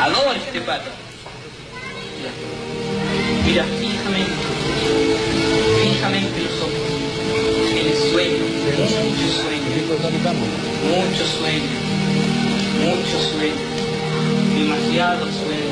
Adoro este pato. Mira, fijamente, fijamente los ojos. El sueño, mucho sueño, mucho sueño, mucho sueño, demasiado sueño.